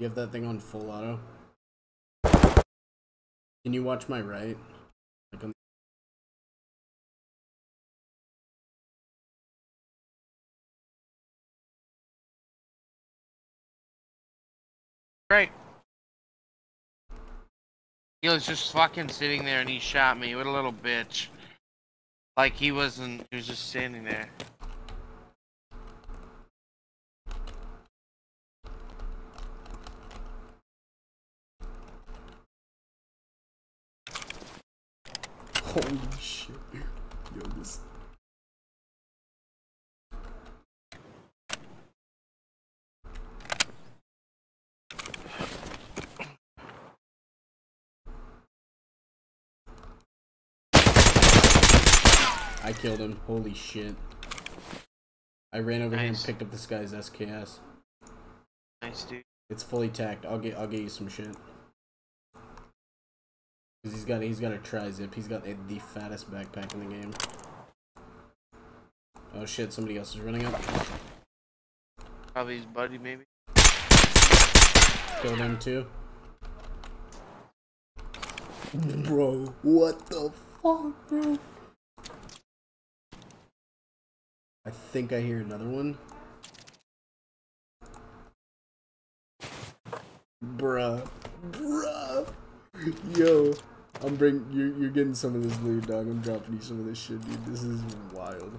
You have that thing on full auto? Can you watch my right? Like on Great. He was just fucking sitting there and he shot me. What a little bitch. Like he wasn't, he was just standing there. Holy shit. Yo, this. I killed him. Holy shit. I ran over here and picked up this guy's SKS. Nice dude. It's fully tacked. I'll get I'll get you some shit. He's got he's got a tri zip. He's got the the fattest backpack in the game. Oh shit! Somebody else is running up. Probably his buddy, maybe. Killed him too. Bro, what the fuck, bro? I think I hear another one. Bruh. Bruh. Yo. I'm bring you're you're getting some of this loot, dog. I'm dropping you some of this shit, dude. This is wild.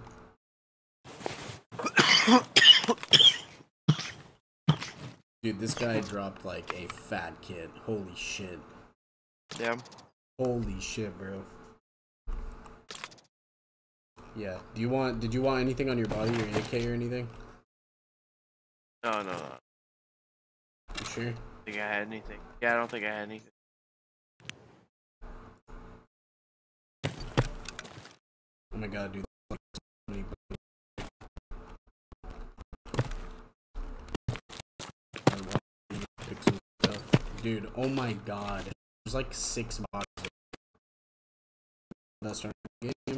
Dude, this guy dropped like a fat kid. Holy shit. Damn. Holy shit, bro. Yeah. Do you want did you want anything on your body or AK or anything? No, no, no. You sure? I think I had anything. Yeah, I don't think I had anything. Oh my god, dude. Dude, oh my god. There's like six boxes. That's our game.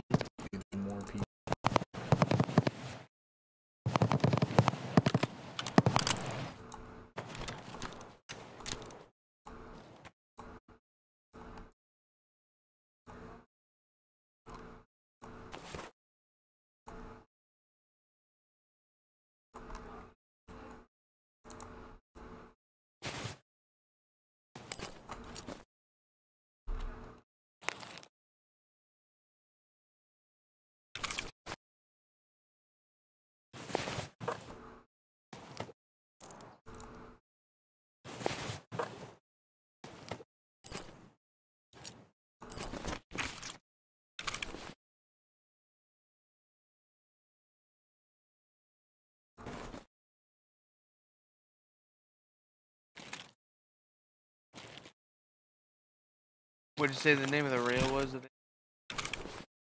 What did you say the name of the rail was?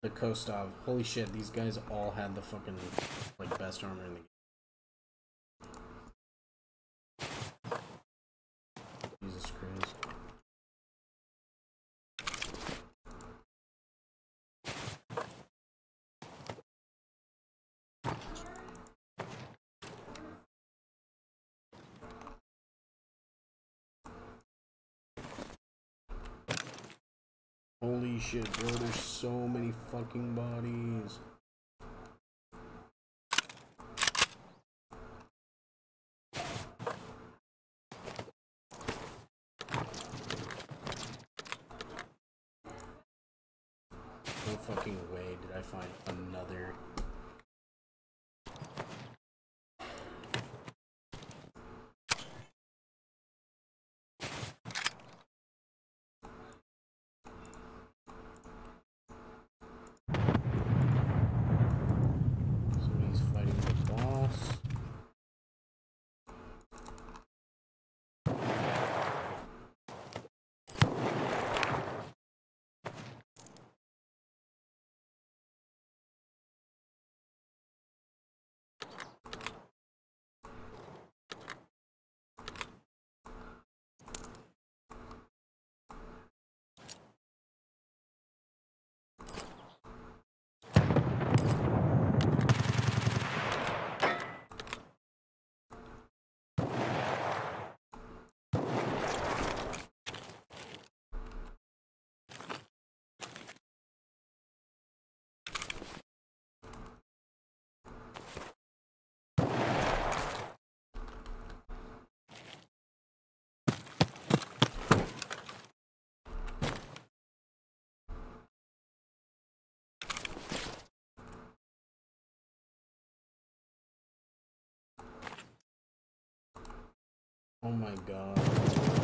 The Kostov. Holy shit, these guys all had the fucking like best armor in the game. Jesus Christ. Holy shit, bro, there's so many fucking bodies. No fucking way did I find another Oh my god.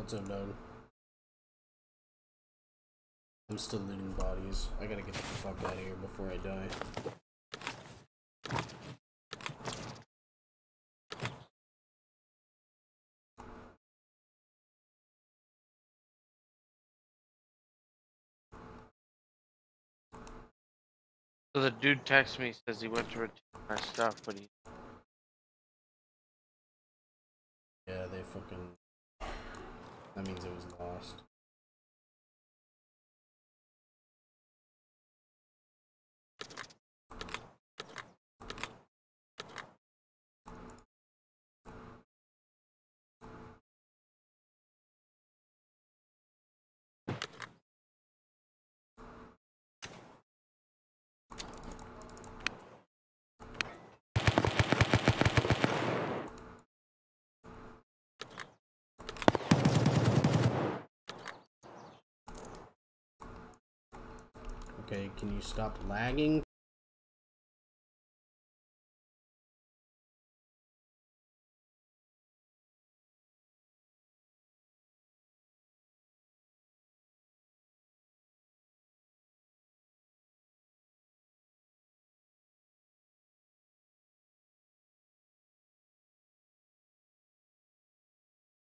What's up, dog? I'm still looting bodies. I gotta get the fuck out of here before I die. so the dude texts me says he went to return my stuff, but he Yeah, they fucking. That means it was lost. Okay, can you stop lagging,